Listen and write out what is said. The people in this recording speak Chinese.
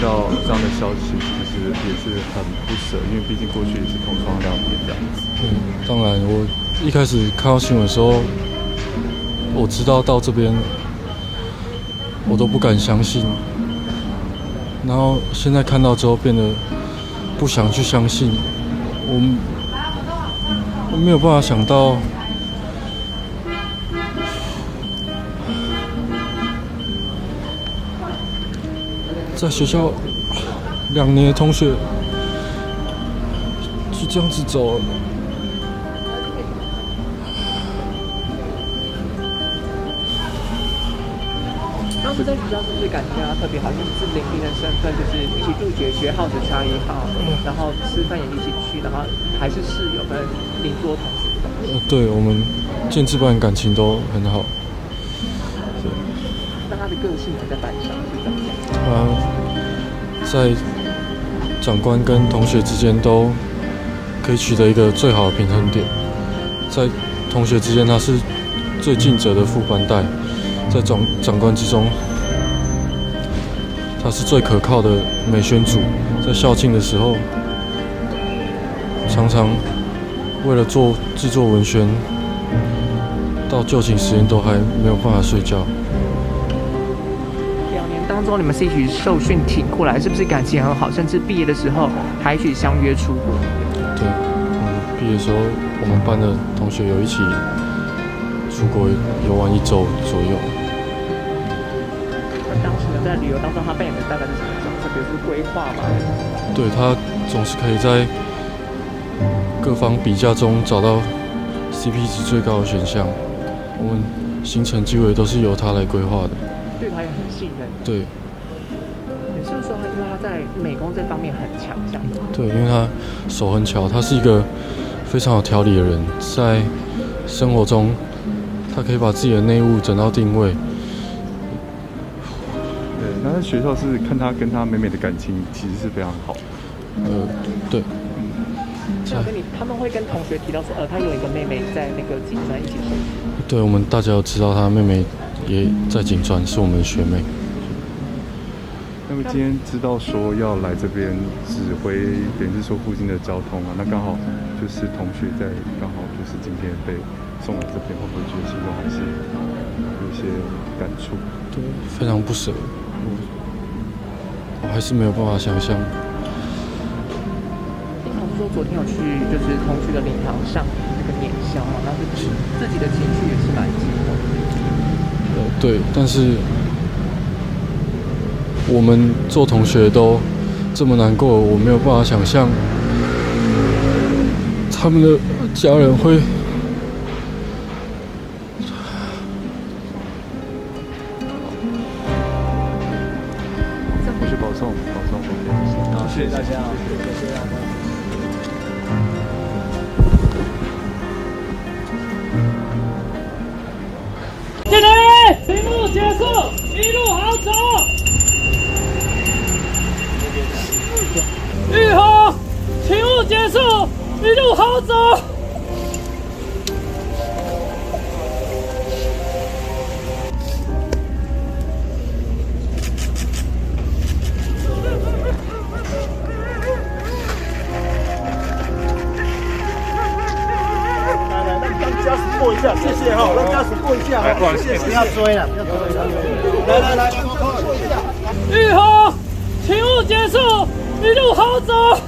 到这样的消息，其实也是很不舍，因为毕竟过去也是同窗两年这样子。嗯，当然，我一开始看到新闻的时候，我知道到这边，我都不敢相信。然后现在看到之后，变得不想去相信。我我没有办法想到。在学校两年的同学就这样子走了。当时在学校是不是感觉啊特别好？因为是领兵的身份，就是一起入学学号只差一号，然后吃饭也一起去，然后还是室友跟邻桌同学。呃，对我们建制班感情都很好。那他的个性还在班上是怎么样？他。在长官跟同学之间都可以取得一个最好的平衡点，在同学之间他是最尽责的副班带，在长长官之中他是最可靠的美宣组，在校庆的时候常常为了做制作文宣，到就寝时间都还没有办法睡觉。当中你们是一起受训挺过来，是不是感情很好？甚至毕业的时候还一起相约出国。对，嗯，毕业的时候我们班的同学有一起出国游玩一周左右。那当时呢，在旅游当中，他扮演的大概是什么角色？比如说规划嘛。对他总是可以在各方比价中找到 CP 值最高的选项。我们行程机会都是由他来规划的。对他也很信任。对。也是说，他因为他在美工这方面很强，这样对，因为他手很巧，他是一个非常有条理的人，在生活中，他可以把自己的内务整到定位。对，那在学校是看他跟他妹妹的感情其实是非常好。呃，对。像跟你，他们会跟同学提到说，呃，他有一个妹妹在那个金山一起学。对，我们大家都知道他妹妹。也在锦川，是我们的学妹。那么今天知道说要来这边指挥，等于是说附近的交通啊，那刚好就是同学在，刚好就是今天被送来这边，会不会觉得心中还是有一些感触？对，非常不舍，我我还是没有办法想象。听老师说昨天有去，就是同学的灵堂上那个年宵嘛，那是自己的情绪也是蛮激。对，但是我们做同学都这么难过，我没有办法想象他们的家人会。再去保送，保送，好，谢谢大家，谢谢大家。结束，一路好走。玉红，勤务结束，一路好走。过一下，谢谢哈，让家属过一下哈，谢谢，不要追了，不要追了，来来来，过一下。玉红，请勿结束，一路好走。